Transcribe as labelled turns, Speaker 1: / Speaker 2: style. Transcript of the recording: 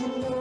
Speaker 1: you. know